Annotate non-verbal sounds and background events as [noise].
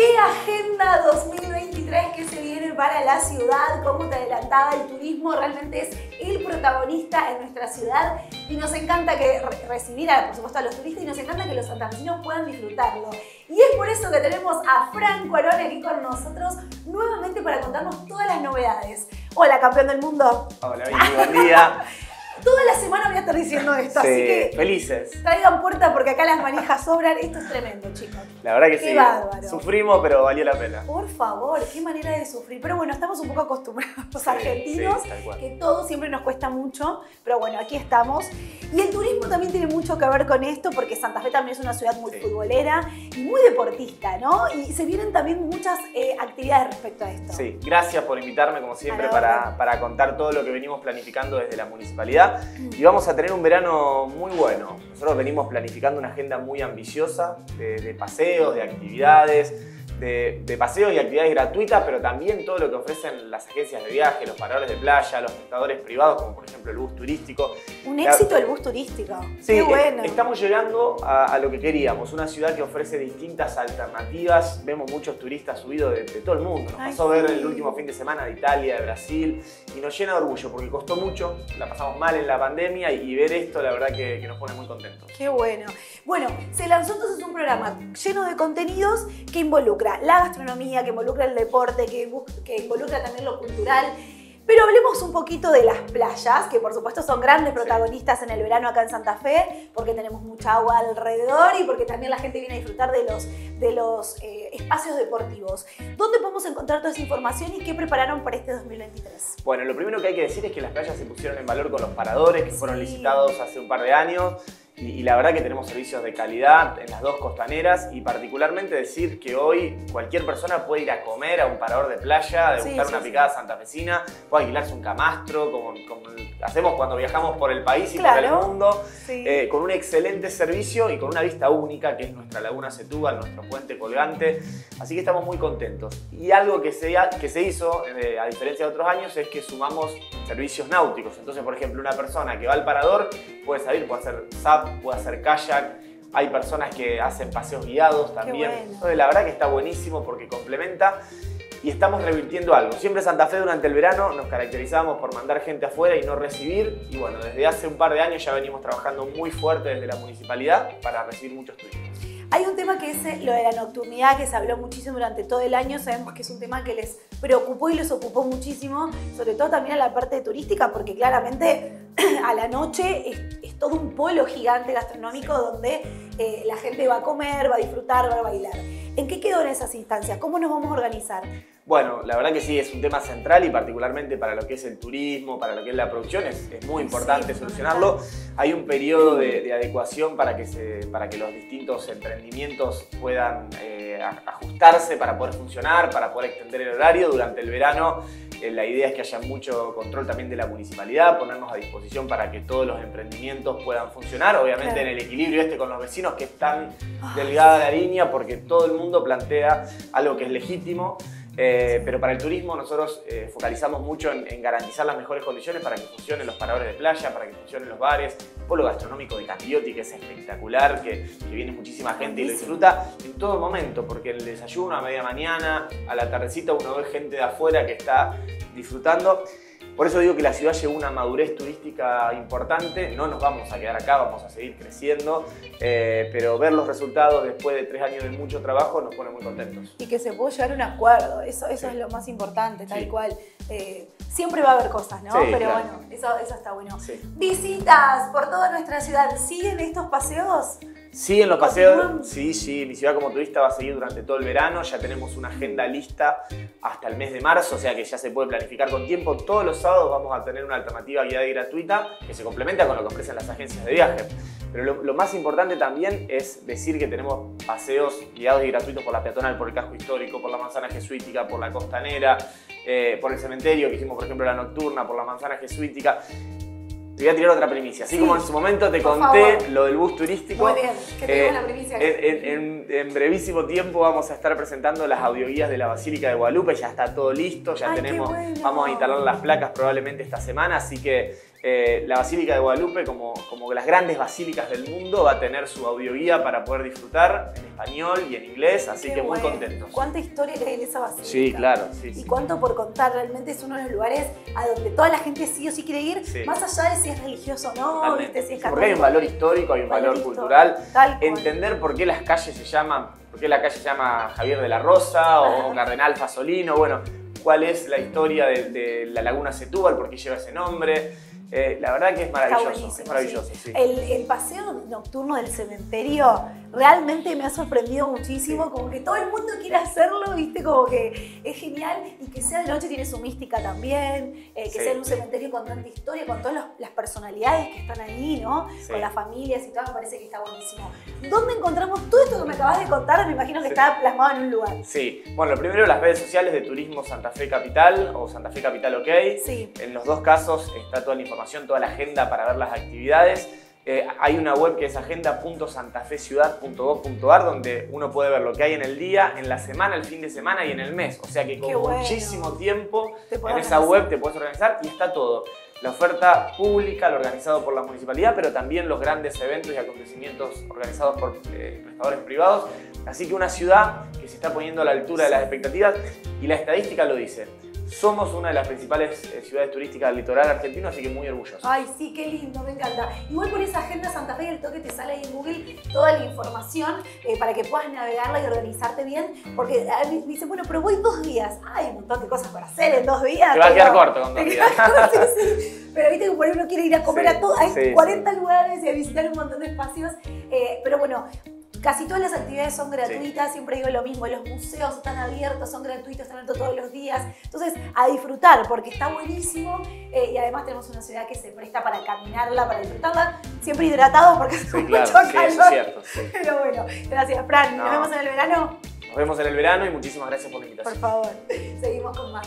¿Qué agenda 2023 que se viene para la ciudad? Como te adelantaba, el turismo realmente es el protagonista en nuestra ciudad y nos encanta que recibir, a, por supuesto, a los turistas y nos encanta que los santafesinos puedan disfrutarlo. Y es por eso que tenemos a Franco Arone aquí con nosotros nuevamente para contarnos todas las novedades. Hola, campeón del mundo. Hola, Vicky, buen día. [laughs] Toda la semana voy a estar diciendo esto, Sí, así que felices. traigan puerta porque acá las manijas sobran. Esto es tremendo, chicos. La verdad que Qué sí. bárbaro. Sufrimos, pero valió la pena. Por favor, qué manera de sufrir. Pero bueno, estamos un poco acostumbrados los Sí, argentinos, sí, que todo siempre nos cuesta mucho. Pero bueno, aquí estamos. Y el turismo también tiene mucho que ver con esto, porque Santa Fe también es una ciudad muy futbolera y muy deportista, ¿no? Y se vienen también muchas eh, actividades respecto a esto. Sí, gracias por invitarme, como siempre, para, para contar todo lo que venimos planificando desde la municipalidad. Mm. Y vamos a tener un verano muy bueno. Nosotros venimos planificando una agenda muy ambiciosa de, de paseos, de actividades, de, de paseos y actividades gratuitas, pero también todo lo que ofrecen las agencias de viaje, los paradores de playa, los prestadores privados, como por ejemplo el bus turístico. Un La- éxito el bus turístico. Sí, qué bueno. estamos llegando a, a lo que queríamos, una ciudad que ofrece distintas alternativas. Vemos muchos turistas subidos de, de todo el mundo. Nos Ay, pasó ver sí. el último fin de semana de Italia, de Brasil, y nos llena de orgullo porque costó mucho, la pasamos mal en la pandemia y, y ver esto la verdad que, que nos pone muy contentos. Qué bueno. Bueno, se lanzó entonces un programa lleno de contenidos que involucra la gastronomía, que involucra el deporte, que, involucra también lo cultural. Pero hablemos un poquito de las playas, que por supuesto son grandes protagonistas en el verano acá en Santa Fe, porque tenemos mucha agua alrededor y porque también la gente viene a disfrutar de los, de los eh, espacios deportivos. ¿Dónde podemos encontrar toda esa información y qué prepararon para este 2023? Bueno, lo primero que hay que decir es que las playas se pusieron en valor con los paradores que fueron licitados hace un par de años y, y la verdad que tenemos servicios de calidad en las dos costaneras y particularmente decir que hoy cualquier persona puede ir a comer a un parador de playa, degustar sí, una picada santafesina, puede alquilarse un camastro como, como hacemos cuando viajamos por el país y por Claro. el mundo. Eh, con un excelente servicio y con una vista única que es nuestra laguna Setúbal, nuestro puente colgante. Así que estamos muy contentos. Y algo que se, ha- que se hizo, eh, a diferencia de otros años, es que sumamos servicios náuticos. Entonces, por ejemplo, una persona que va al parador puede salir, puede hacer SAP, puede hacer kayak. Hay personas que hacen paseos guiados también. bueno. Entonces, la verdad que está buenísimo porque complementa y estamos revirtiendo algo. Siempre Santa Fe durante el verano nos caracterizamos por mandar gente afuera y no recibir. Y bueno, desde hace un par de años ya venimos trabajando muy fuerte desde la municipalidad para recibir muchos turistas. Hay un tema que es eh, lo de la nocturnidad, que se habló muchísimo durante todo el año. Sabemos que es un tema que les preocupó y les ocupó muchísimo, sobre todo también a la parte turística, porque claramente [clears throat] a la noche todo un polo gigante gastronómico donde eh, la gente va a comer, va a disfrutar, va a bailar. ¿En qué quedó en esas instancias? ¿Cómo nos vamos a organizar? Bueno, la verdad que sí, es un tema central y particularmente para lo que es el turismo, para lo que es la producción, es, es muy importante Sí, solucionarlo. Hay un periodo de, de adecuación para que, se, para que los distintos emprendimientos puedan eh, ajustarse para poder funcionar, para poder extender el horario. Durante el verano la idea es que haya mucho control también de la municipalidad, ponernos a disposición para que todos los emprendimientos puedan funcionar, obviamente Claro. en el equilibrio este con los vecinos que están Ay, delgada la línea porque todo el mundo plantea algo que es legítimo. Eh, pero para el turismo nosotros eh, focalizamos mucho en, en garantizar las mejores condiciones para que funcionen los paradores de playa, para que funcionen los bares, el polo gastronómico de Capioti que es espectacular, que, que viene muchísima gente y lo disfruta en todo momento, porque el desayuno, a media mañana, a la tardecita uno ve gente de afuera que está disfrutando. Por eso digo que la ciudad llegó a una madurez turística importante, no nos vamos a quedar acá, vamos a seguir creciendo, eh, pero ver los resultados después de tres años de mucho trabajo nos pone muy contentos. Y que se puede llegar a un acuerdo, eso, eso Sí. es lo más importante, tal Sí. cual. Eh, siempre va a haber cosas, ¿no? Sí, Pero claro. bueno, eso, eso está bueno. Visitas por toda nuestra ciudad. ¿Siguen estos paseos? Siguen los Continúan. paseos, sí, sí, mi ciudad como turista va a seguir durante todo el verano, ya tenemos una agenda lista hasta el mes de marzo, o sea que ya se puede planificar con tiempo. Todos los sábados vamos a tener una alternativa guiada y gratuita que se complementa con lo que ofrecen las agencias de viaje. Pero lo, lo más importante también es decir que tenemos paseos guiados y gratuitos por la peatonal, por el casco histórico, por la manzana jesuítica, por la costanera, eh, por el cementerio que hicimos, por ejemplo, la nocturna, por la manzana jesuítica. Te voy a tirar otra primicia. Así Sí. como en su momento te Por conté favor. lo del bus turístico. Muy bien, que tenemos Eh, la primicia. En, en- en- en brevísimo tiempo vamos a estar presentando las audioguías de la Basílica de Guadalupe, ya está todo listo, ya Ay, tenemos, bueno. vamos a instalar las placas probablemente esta semana, así que eh, la Basílica de Guadalupe, como, como las grandes basílicas del mundo, va a tener su audioguía para poder disfrutar en español y en inglés, así Qué que muy bueno. contentos. ¿Cuánta historia hay en esa basílica? Sí, claro, sí, Y sí. cuánto por contar, realmente es uno de los lugares a donde toda la gente sí o sí quiere ir, Sí. más allá de si es religioso o no. ¿viste? si es Sí, porque hay un católico. valor histórico, hay un valor, cultural. tal. Entender por qué las calles se llaman, por qué la calle se llama Javier de la Rosa o. Cardenal Fasolino, bueno, cuál es la historia de, de la Laguna Setúbal, por qué lleva ese nombre. Eh, la verdad que es maravilloso, buenísimo, es maravilloso, sí. sí. El, el paseo nocturno del cementerio realmente me ha sorprendido muchísimo, como que todo el mundo quiere hacerlo, viste, como que es genial y que sea de noche tiene su mística también, eh, que Sí. sea en un cementerio con tanta historia, con todas los- las personalidades que están ahí, ¿no? Sí. Con las familias y todo, me parece que está buenísimo. ¿Dónde encontramos todo esto que me acabas de contar? Me imagino que Sí. está plasmado en un lugar. Sí, bueno, lo primero las redes sociales de Turismo Santa Fe Capital o Santa Fe Capital OK. Sí. En los dos casos está toda la información, toda la agenda para ver las actividades. Eh, hay una web que es agenda.santafeciudad.gov.ar donde uno puede ver lo que hay en el día, en la semana, el fin de semana y en el mes. O sea que con bueno. muchísimo tiempo en esa organizar. web te puedes organizar y está todo. La oferta pública, lo organizado por la municipalidad, pero también los grandes eventos y acontecimientos organizados por eh, prestadores privados. Así que una ciudad que se está poniendo a la altura de las expectativas y la estadística lo dice. Somos una de las principales eh, ciudades turísticas del litoral argentino, así que muy orgullosos. Ay, sí, qué lindo, me encanta. Igual por esa agenda Santa Fe el toque te sale ahí en Google toda la información eh, para que puedas navegarla y organizarte bien. Porque a mí me dicen, bueno, pero voy dos días. Hay un montón de cosas para hacer en dos días. Te va a quedar corto con dos días. queda corto, [laughs] sí, sí. Pero viste que por uno quiere ir a comer Sí, a todo. Hay sí, 40 lugares y a visitar un montón de espacios. Eh, pero bueno. Casi todas las actividades son gratuitas, siempre digo lo mismo, los museos están abiertos, son gratuitos, están abiertos todos los días. Entonces, a disfrutar, porque está buenísimo eh, y además tenemos una ciudad que se presta para caminarla, para disfrutarla, siempre hidratado porque hace Sí, mucho claro, sí, calor. eso es cierto. [laughs] Pero bueno, gracias, Fran. Nos No. vemos en el verano. Nos vemos en el verano y muchísimas gracias por la Por invitación. favor, [laughs] seguimos con más.